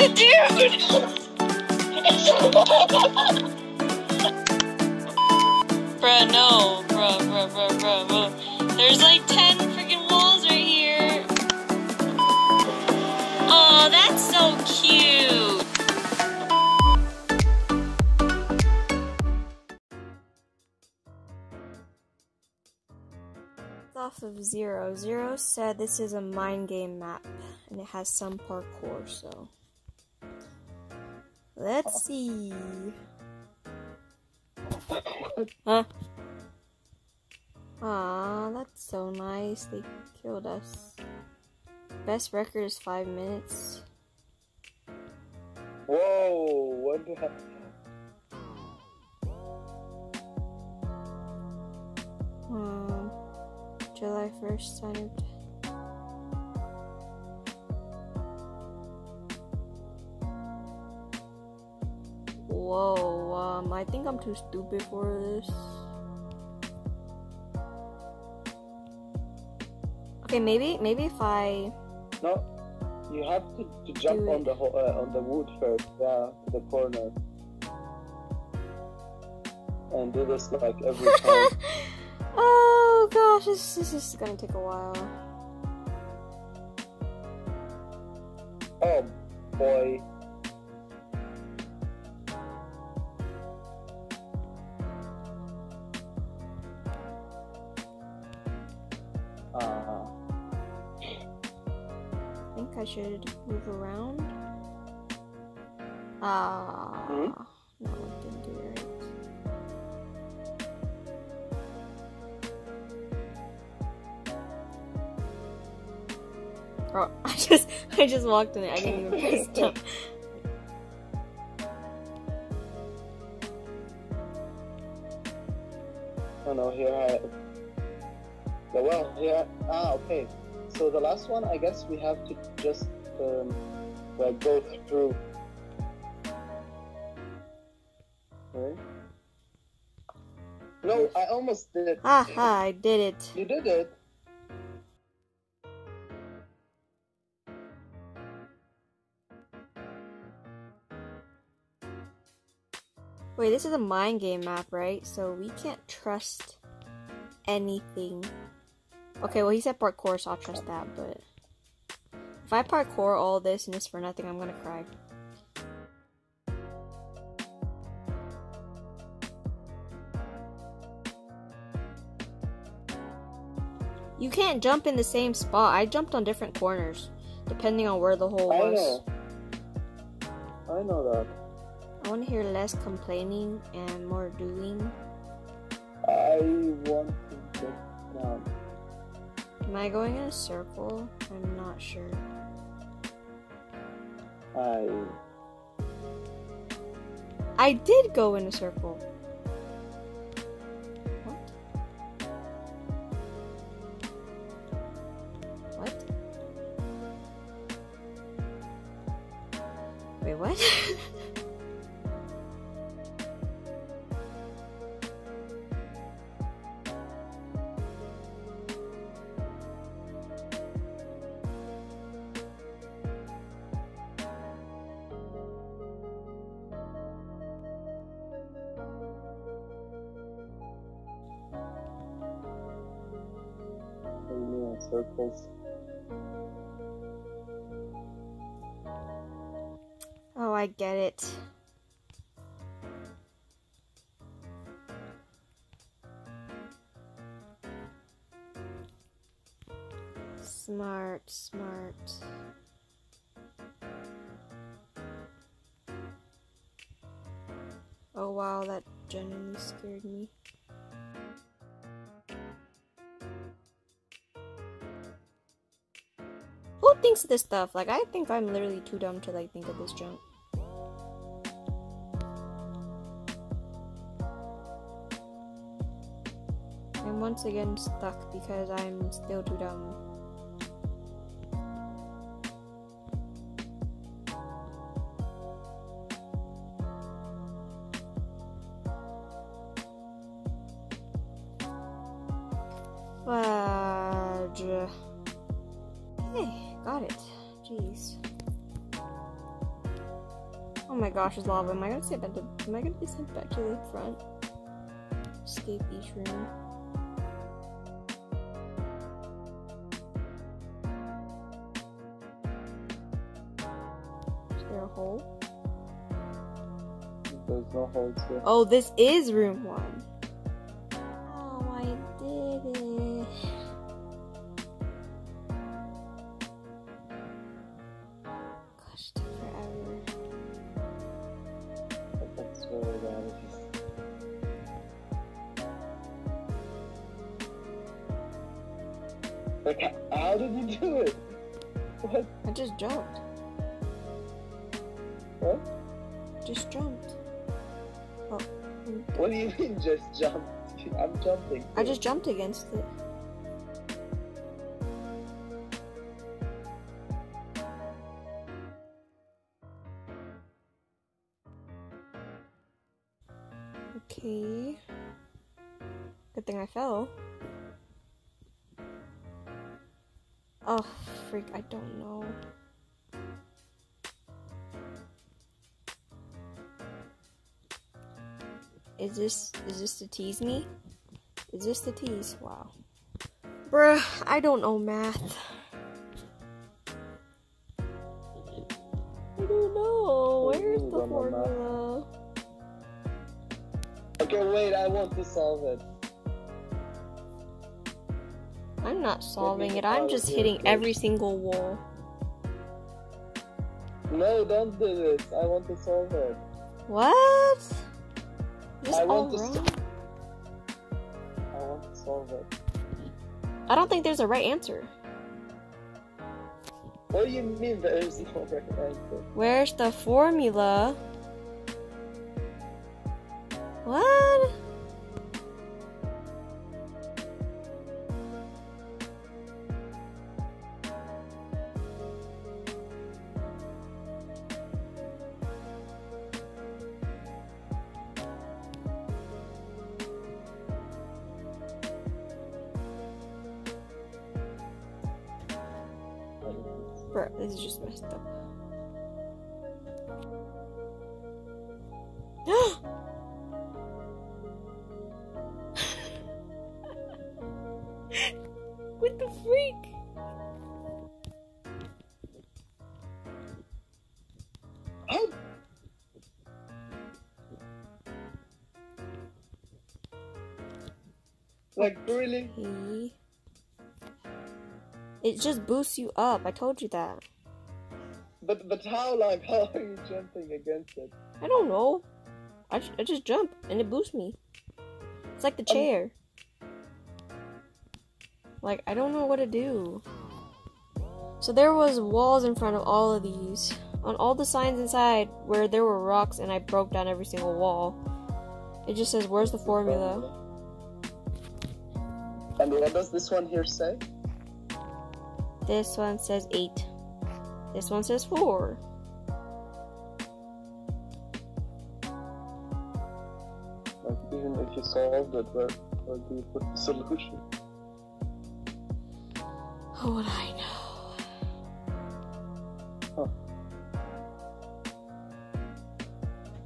Dude! bruh, no. Bruh, bruh, bruh, bruh, bruh. There's like 10 freaking walls right here. Oh, that's so cute. Off of Zero. Zero said this is a mind game map and it has some parkour, so. Let's see. Huh? Aw, that's so nice. They killed us. Best record is five minutes. Whoa, what the heck? Um, July 1st, signed. I think I'm too stupid for this. Okay, maybe, maybe if I, No, you have to, to jump on the uh, on the wood first, yeah, to the corner, and do this like every time. oh gosh, this, this is gonna take a while. oh boy, move around. Ah, Hmm? no, it didn't do it right. Oh, I just, I just walked in it. I didn't even press jump. oh no, here I. Yeah, well, here. Ah, okay. So the last one, I guess we have to just um, like go through. Right? No, I almost did it. Aha, I did it. You did it. Wait, this is a mind game map, right? So we can't trust anything. Okay, well he said parkour, so I'll trust that, but if I parkour all this and it's for nothing, I'm gonna cry. You can't jump in the same spot. I jumped on different corners, depending on where the hole I was. know. I know that. I want to hear less complaining and more doing. I want to get down. Am I going in a circle? I'm not sure. I. I did go in a circle. Circles? oh, I get it. Smart, smart. Oh wow, that genuinely scared me. Thinks this stuff? Like, I think I'm literally too dumb to like think of this junk. I'm once again stuck because I'm still too dumb. Hey, got it. Jeez. Oh my gosh, it's lava. Am I gonna sent back to am I gonna be sent back to the front? Escape each room. Is there a hole? There's no holes here. Oh, this is room one. Like, how did you do it? What? I just jumped. What? Just jumped. Oh, What do you mean just jump? I'm jumping. I just jumped against it. Okay. Good thing I fell. Oh, freak, I don't know. Is this is this to tease me? Is this the tease? Wow. Bruh, I don't know math. I don't know. Where's the don't know math. formula? Okay, wait, I want to solve it. I'm not solving it. I'm just hitting every single wall. No, don't do this. I want to solve it. What? this I all want to wrong? I want to solve it. I don't think there's a right answer. What do you mean there is no right answer? Where's the formula? What? Bro, this is just messed up. what the freak? How? Like really? It just boosts you up. I told you that. But but how? Like how are you jumping against it? I don't know. I, ju- I just jump and it boosts me. It's like the Um, chair. Like I don't know what to do. So there was walls in front of all of these. On all the signs inside where there were rocks and I broke down every single wall. It just says where's the formula? And what does this one here say? This one says 8. This one says 4. Like even if you solved it, where where do you put the solution? How would I know? Huh.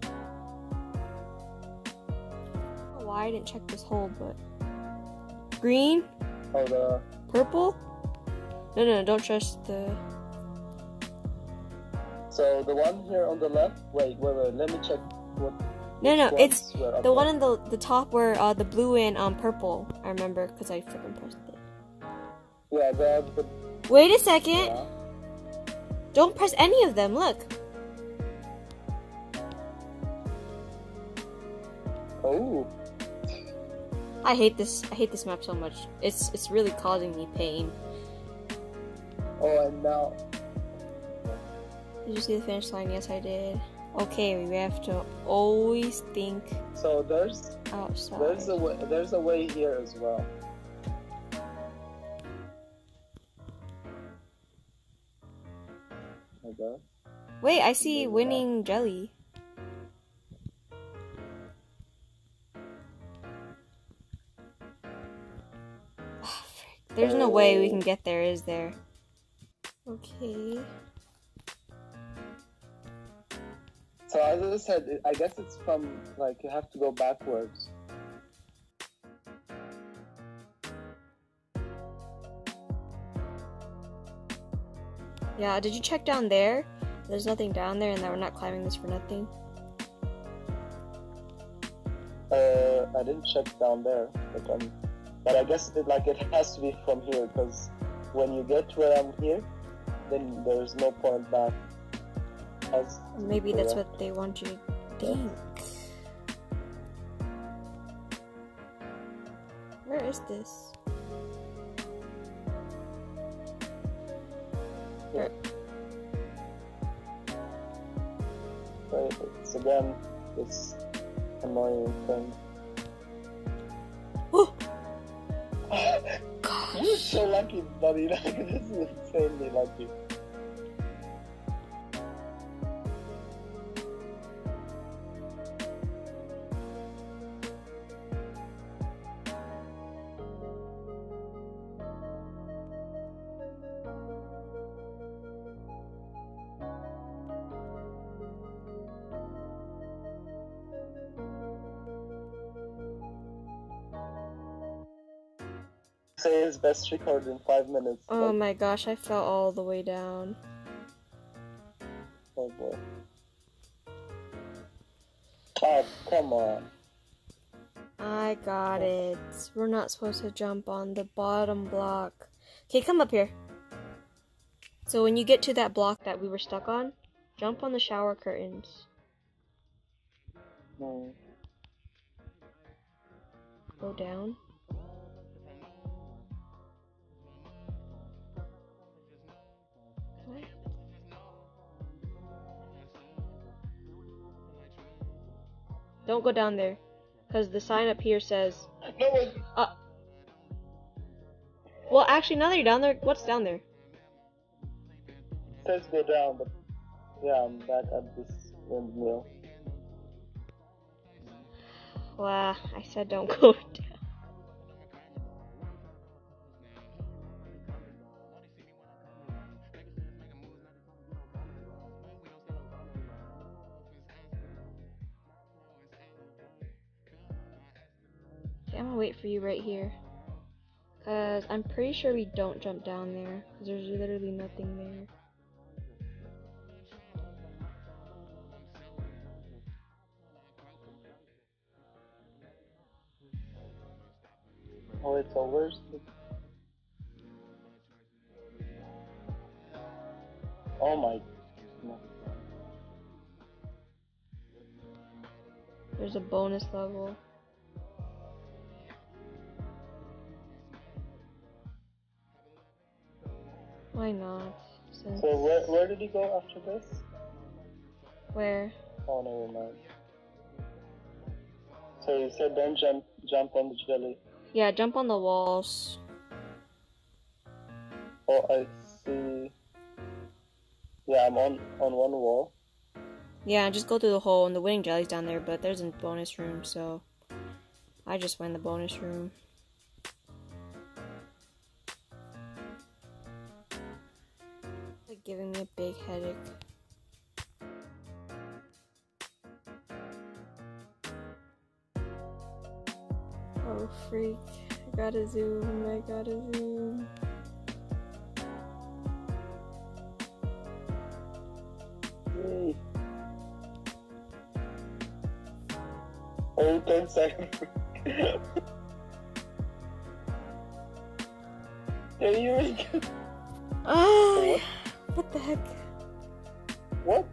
I don't know why I didn't check this hole, but green, Oh the purple. No, no, no, don't trust the. so the one here on the left. Wait, wait, wait. Let me check what. No, no, it's ones were up the one in the the top where uh the blue and um purple. I remember because I freaking pressed it. Yeah, the, the Wait a second! yeah. Don't press any of them. Look. Oh, I hate this. I hate this map so much. It's it's really causing me pain. Oh, and now Did you see the finish line? Yes, I did. Okay, we have to always think so there's outside. there's a way there's a way here as well. Wait, I see winning jelly. There's no way we oh. can get there, is there? Okay. So as I said, I guess it's from like you have to go backwards. Yeah, did you check down there? There's nothing down there and that we're not climbing this for nothing. Uh, I didn't check down there, but um, but I guess it, like it has to be from here because when you get where I'm here, then there's no point back. As Maybe that's what they want you to think. Where is this? Where- Right, it's again this annoying thing. So lucky, buddy. Like this is insanely lucky. Say his best record in five minutes. Oh like, my gosh, I fell all the way down. oh boy. Oh, come on. I got it. We're not supposed to jump on the bottom block. Okay, come up here. So when you get to that block that we were stuck on, jump on the shower curtains. Hmm. Go down. Don't go down there. Because the sign up here says. No. Uh. Well, actually, now that you're down there, what's down there? says go down, but yeah, I'm back at this windmill. Well, I said don't go down. Okay, I'm gonna wait for you right here. Cause I'm pretty sure we don't jump down there. Cause there's literally nothing there. Oh, it's over. Oh my. No. There's a bonus level. Why not? Since So where where did he go after this? where? Oh, never mind. So you said don't jump jump on the jelly. Yeah, jump on the walls. Oh, I see. Yeah, I'm on on one wall. Yeah, just go through the hole and the winning jelly's down there, but there's a bonus room, so I just went the bonus room. Like giving me a big headache. Oh freak. I gotta zoom, I gotta zoom. Yay. Oh, 10 seconds. yeah, you really ah. good. What the heck? What?